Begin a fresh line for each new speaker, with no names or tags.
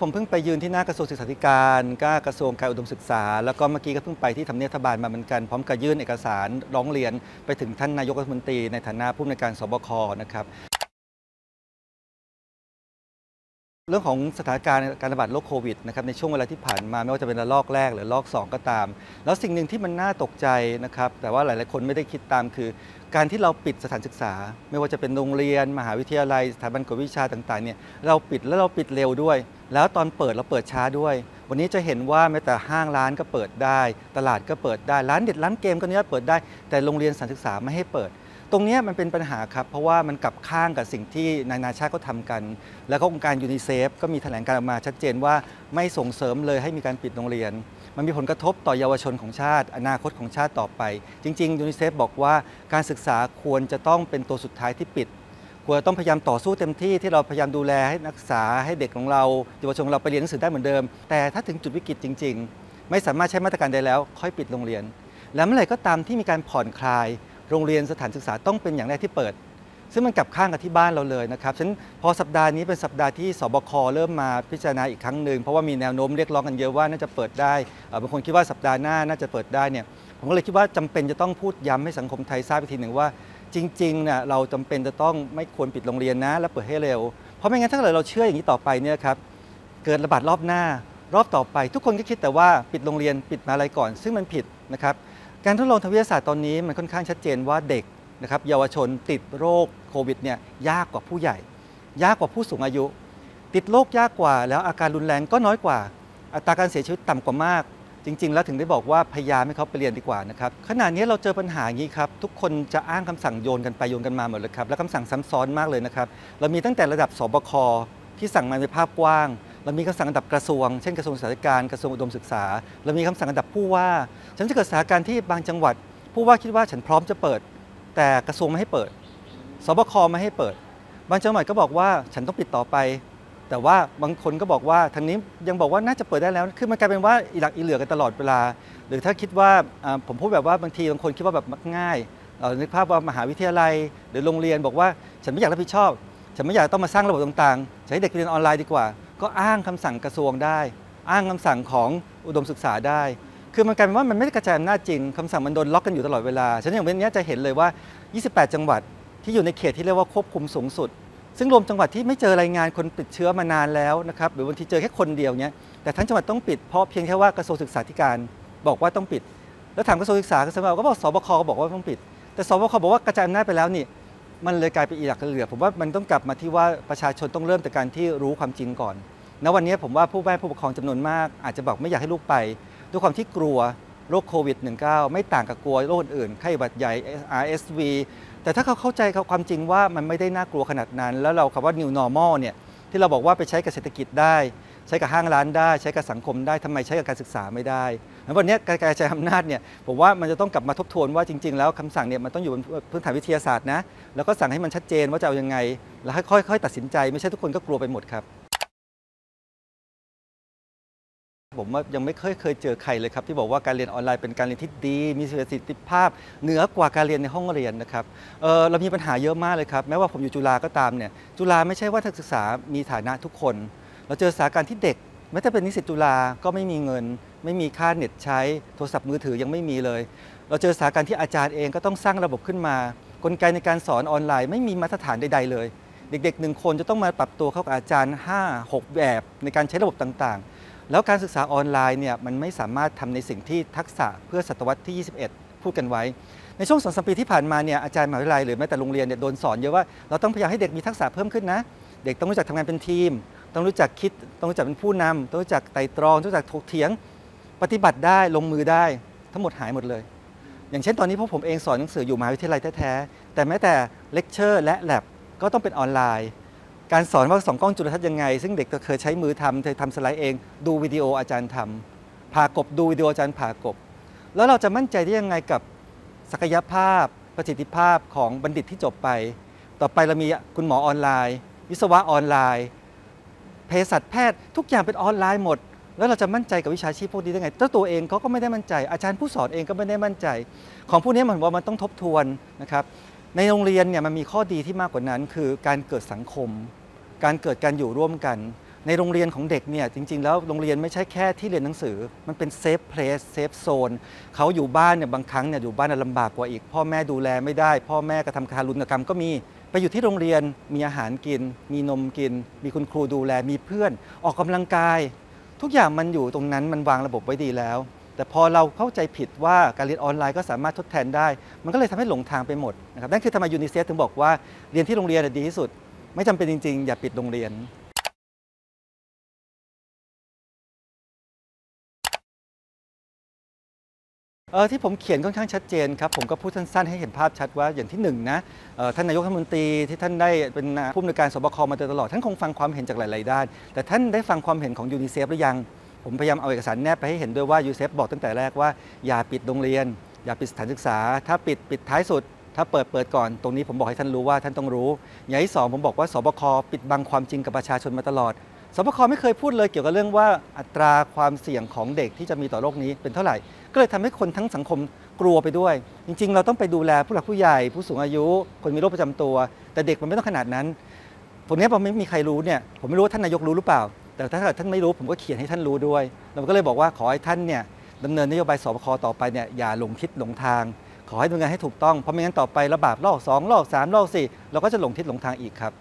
ผมเพิ่งไปยืนที่หน้ากระทรวงศึกษาธิการก็กระทรวงการอุดมศึกษา แล้วก็เมื่อกี้ก็เพิ่งไปที่ทำเนียบรัฐบาลมาเหมือนกันพร้อมกับยื่นเอกสารร้องเรียนไปถึงท่านนายกรัฐมนตรีในฐานะผู้อำนวยการสบคนะครับเรื่องของสถานการณ์การระบาดโรคโควิดนะครับในช่วงเวลาที่ผ่านมาไม่ว่าจะเป็นระลอกแรกหรือระลอก 2 ก็ตาม แล้วสิ่งหนึ่งที่มันน่าตกใจนะครับแต่ว่าหลาย ๆ คนไม่ได้คิดตามคือ การที่เราปิดสถานศึกษา ไม่ว่าจะเป็นโรงเรียน มหาวิทยาลัย สถาบันกวดวิชาต่าง ๆ เนี่ยเราปิดแล้วเราปิดเร็วด้วย แล้วตอนเปิดเราเปิดช้าด้วย วันนี้จะเห็นว่าแม้แต่ห้างร้านก็เปิดได้ ตลาดก็เปิดได้ ร้านเน็ตร้านเกมก็เนี้ยเปิดได้ แต่โรงเรียนสถานศึกษาไม่ให้เปิด ตรงนี้มันเป็นปัญหาครับ เพราะว่ามันกลับข้างกับสิ่งที่นานาชาติเขาทำกัน แล้วก็องค์การยูนิเซฟก็มีแถลงการออกมาชัดเจนว่าไม่ส่งเสริมเลยให้มีการปิดโรงเรียน มันมีผลกระทบต่อเยาวชนของชาติ อนาคตของชาติต่อไป จริงๆยูนิเซฟบอกว่าการศึกษาควรจะต้องเป็นตัวสุดท้ายที่ปิด ควรต้องพยายามต่อสู้เต็มที่ที่เราพยายามดูแลให้นักศึกษาให้เด็กของเราเยาวชนเราไปเรียนหนังสือได้เหมือนเดิม แต่ถ้าถึงจุดวิกฤตจริง ๆ ไม่สามารถใช้มาตรการใดแล้ว ค่อยปิดโรงเรียน แล้วเมื่อไหร่ก็ตามที่มีการผ่อนคลาย โรงเรียนสถานศึกษาต้องเป็นอย่างแรกที่เปิด ซึ่งมันกลับข้างกับที่บ้านเราเลยนะครับฉะนั้นพอสัปดาห์นี้เป็นสัปดาห์ที่สบคเริ่มมาพิจารณาอีกครั้งหนึ่งเพราะว่ามีแนวโน้มเรียกร้องกันเยอะว่าน่าจะเปิดได้บางคนคิดว่าสัปดาห์หน้าน่าจะเปิดได้เนี่ยผมก็เลยคิดว่าจำเป็นจะต้องพูดย้ำให้สังคมไทยทราบอีกทีหนึ่งว่า จริงๆเนี่ยเราจำเป็นจะต้องไม่ควรปิดโรงเรียนนะ และเปิดให้เร็ว เพราะไม่งั้นถ้าเกิดเราเชื่ออย่างนี้ต่อไปเนี่ยครับเกิดระบาดรอบหน้า รอบต่อไป ทุกคนก็คิดแต่ว่าปิดโรงเรียนปิดมหาลัยก่อน ซึ่งมันผิดนะครับการทดลองทางวิทยาศาสตร์ตอนนี้มันค่อนข้างชัดเจนว่าเด็กนะครับเยาวชนติดโรคโควิดเนี่ยยากกว่าผู้ใหญ่ ยากกว่าผู้สูงอายุ ติดโรคยากกว่า แล้วอาการรุนแรงก็น้อยกว่า อัตราการเสียชีวิตต่ำกว่ามาก จริง ๆ แล้วถึงได้บอกว่าพยายามให้เขาไปเรียนดีกว่านะครับขณะนี้เราเจอปัญหาอย่างนี้ครับ ทุกคนจะอ้างคำสั่งโยนกันไปโยนกันมาหมดเลยครับ และคำสั่งซ้ำซ้อนมากเลยนะครับ เรามีตั้งแต่ระดับสบคที่สั่งมาในภาพกว้าง เรามีคำสั่งระดับกระทรวง เช่นกระทรวงศึกษาธิการกระทรวงอุดมศึกษา เรามีคำสั่งระดับผู้ว่า ฉันจะเกิดสถานการณ์ที่บางจังหวัด ผู้ว่าคิดว่าฉันพร้อมจะเปิด แต่กระทรวงไม่ให้เปิดสบคไม่ให้เปิด บางจังหวัดก็บอกว่าฉันต้องปิดต่อไป แต่ว่าบางคนก็บอกว่าทางนี้ยังบอกว่าน่าจะเปิดได้แล้ว คือมันกลายเป็นว่าอีหลักอีเหลือกันตลอดเวลา หรือถ้าคิดว่าผมพูดแบบว่าบางทีบางคนคิดว่าแบบมักง่ายเอ่อนึกภาพว่ามหาวิทยาลัย หรือโรงเรียนบอกว่า ฉันไม่อยากรับผิดชอบ ฉันไม่อยากต้องมาสร้างระบบต่างๆจะให้เด็กเรียนออนไลน์ดีกว่า ก็อ้างคำสั่งกระทรวงได้ อ้างคำสั่งของอุดมศึกษาได้ คือมันกลายเป็นว่ามันไม่ได้กระจายอำนาจจริงคำสั่งมันโดนล็อกกันอยู่ตลอดเวลาฉะนั้นอย่างวันนี้จะเห็นเลยว่า 28 จังหวัดที่อยู่ในเขตที่เรียกว่าควบคุมสูงสุด ซึ่งรวมจังหวัดที่ไม่เจอรายงานคนติดเชื้อมานานแล้วนะครับหรือบางทีเจอแค่คนเดียวเนี้ยแต่ทั้งจังหวัดต้องปิดเพราะเพียงแค่ว่ากระทรวงศึกษาธิการบอกว่าต้องปิด แล้วถามกระทรวงศึกษากระทรวงก็บอกสบคก็บอกว่าต้องปิด แต่สบคบอกว่ากระจายอำนาจไปแล้วนี่มันเลยกลายเป็นอีหลักเหลือ ผมว่ามันต้องกลับมาที่ว่าประชาชนต้องเริ่มจากการที่รู้ความจริงก่อนณวันนี้ผมว่าผู้แม่ผู้ปกครองจำนวนมาก อาจจะบอกไม่อยากให้ลูกไป ด้วยความที่กลัวโรคโควิด -19 ไม่ต่างกับกลัวโรคอื่นๆไข้หวัดใหญ่ RSV แต่ถ้าเขาเข้าใจความจริงว่ามันไม่ได้น่ากลัวขนาดนั้น แล้วเราคำว่า new normal เนี่ยที่เราบอกว่าไปใช้กับเศรษฐกิจได้ ใช้กับห้างร้านได้ ใช้กับสังคมได้ทำไมใช้กับการศึกษาไม่ได้แล้ววันนี้การกระจายอำนาจเนี่ยผมว่ามันจะต้องกลับมาทบทวนว่าจริง ๆ แล้วคำสั่งเนี่ยมันต้องอยู่บนพื้นฐานวิทยาศาสตร์นะแล้วก็สั่งให้มันชัดเจนว่าจะเอายังไง แล้วค่อยๆตัดสินใจไม่ใช่ทุกคนก็กลัวไปหมดครับ ผมว่ายังไม่เคยเคยเจอใครเลยครับ ที่บอกว่าการเรียนออนไลน์เป็นการเรียนที่ดี มีประสิทธิภาพ เหนือกว่าการเรียนในห้องเรียนนะครับเเรามีปัญหาเยอะมากเลยครับ แม้ว่าผมอยู่จุฬาก็ตามเนี่ยจุฬาไม่ใช่ว่านักศึกษามีฐานะทุกคน เราเจอสถานการณ์ที่เด็กแม้แต่เป็นนิสิตจุฬาก็ไม่มีเงิน ไม่มีค่าเน็ตใช้ โทรศัพท์มือถือยังไม่มีเลย เราเจอสถานการณ์ที่อาจารย์เองก็ต้องสร้างระบบขึ้นมา กลไกในการสอนออนไลน์ ไม่มีมาตรฐานใด ๆ เลย เด็กๆหนึ่งคนจะต้องมาปรับตัวเข้ากับอาจารย์ 5 6 แบบในการใช้ระบบต่างๆ แล้วการศึกษาออนไลน์เนี่ยมันไม่สามารถทำในสิ่งที่ทักษะเพื่อศตวรรษที่ 21 พูดกันไว้ ในช่วงสองสามปีที่ผ่านมาเนี่ยอาจารย์มหาวิทยาลัยหรือแม้แต่โรงเรียนเนี่ยโดนสอนเยอะว่าเราต้องพยายามให้เด็กมีทักษะเพิ่มขึ้นนะ เด็กต้องรู้จักทำงานเป็นทีม ต้องรู้จักคิด ต้องรู้จักเป็นผู้นำต้องรู้จักไต่ตรอง ต้องรู้จักถกเถียง ปฏิบัติได้ลงมือได้ ทั้งหมดหายหมดเลย อย่างเช่นตอนนี้พวกผมเองสอนหนังสืออยู่มหาวิทยาลัยแท้ๆแต่แม้แต่เลคเชอร์และแลบก็ต้องเป็นออนไลน์ การสอนว่าส่องกล้องจุลทรรศน์ยังไง ซึ่งเด็กเคยใช้มือทำเคยทำสไลด์เอง ดูวิดีโออาจารย์ทำผ่ากบดูวิดีโออาจารย์ผ่ากบ แล้วเราจะมั่นใจได้ยังไงกับศักยภาพประสิทธิภาพของบัณฑิตที่จบไป ต่อไปเรามีคุณหมอออนไลน์ วิศวะออนไลน์เภสัชแพทย์ทุกอย่างเป็นออนไลน์หมด แล้วเราจะมั่นใจกับวิชาชีพพวกนี้ได้ไงเจ้าตัวเองเขาก็ไม่ได้มั่นใจ อาจารย์ผู้สอนเองก็ไม่ได้มั่นใจ ของพวกนี้มันว่ามันต้องทบทวนนะครับในโรงเรียนเนี่ยมันมีข้อดีที่มากกว่านั้น คือการเกิดสังคม การเกิดการอยู่ร่วมกัน ในโรงเรียนของเด็กเนี่ยจริง ๆ แล้วโรงเรียนไม่ใช่แค่ที่เรียนหนังสือ มันเป็น safe place safe zone เขาอยู่บ้านเนี่ยบางครั้งเนี่ยอยู่บ้านน่ะลำบากกว่าอีก พ่อแม่ดูแลไม่ได้ พ่อแม่กระทำการรุนกรรมก็มีไปอยู่ที่โรงเรียนมีอาหารกิน มีนมกิน มีคุณครูดูแลมีเพื่อน ออกกำลังกาย ทุกอย่างมันอยู่ตรงนั้นมันวางระบบไว้ดีแล้ว แต่พอเราเข้าใจผิดว่าการเรียนออนไลน์ก็สามารถทดแทนได้ มันก็เลยทำให้หลงทางไปหมดนะครับนั่นคือทำไมยูนิเซฟถึงบอกว่าเรียนที่โรงเรียนดีที่สุด ไม่จำเป็นจริง ๆ อย่าปิดโรงเรียนเออที่ผมเขียนค่อนข้างชัดเจนครับผมก็พูดสั้น ๆ ให้เห็นภาพชัดว่าอย่างที่หนึ่งนะท่านนายกรัฐมนตรีที่ท่านได้เป็นผู้อำนวยการสบคมาโดยตลอด ท่านคงฟังความเห็นจากหลาย ๆ ด้าน แต่ท่านได้ฟังความเห็นของยูนิเซฟหรือยัง ผมพยายามเอาเอกสารแนบไปให้เห็นด้วยว่ายูนิเซฟบอกตั้งแต่แรกว่าอย่าปิดโรงเรียน อย่าปิดสถานศึกษา ถ้าปิดปิดท้ายสุด ถ้าเปิดเปิดก่อนตรงนี้ผมบอกให้ท่านรู้ว่าท่านต้องรู้ อย่างที่สองผมบอกว่าศบคปิดบังความจริงกับประชาชนมาตลอดศบคไม่เคยพูดเลยเกี่ยวกับเรื่องว่าอัตราความเสี่ยงของเด็กที่จะมีต่อโรคนี้เป็นเท่าไหร่ ก็เลยทำให้คนทั้งสังคมกลัวไปด้วย จริง ๆ เราต้องไปดูแลผู้หลักผู้ใหญ่ ผู้สูงอายุ คนมีโรคประจำตัว แต่เด็กมันไม่ต้องขนาดนั้นผมนี้ผมไม่มีใครรู้เนี่ยผมไม่รู้ว่าท่านนายกรู้หรือเปล่า แต่ถ้าเกิดท่านไม่รู้ผมก็เขียนให้ท่านรู้ด้วยเราก็เลยบอกว่าขอให้ท่านเนี่ยดำเนินนโยบายสบคต่อไปเนี่ยอย่าหลงทิศหลงทาง ขอให้ดำเนินงานให้ถูกต้องเพราะไม่งั้นต่อไป ระบาดรอบสองรอบสามรอบสี่เราก็จะหลงทิศหลงทางอีกครับ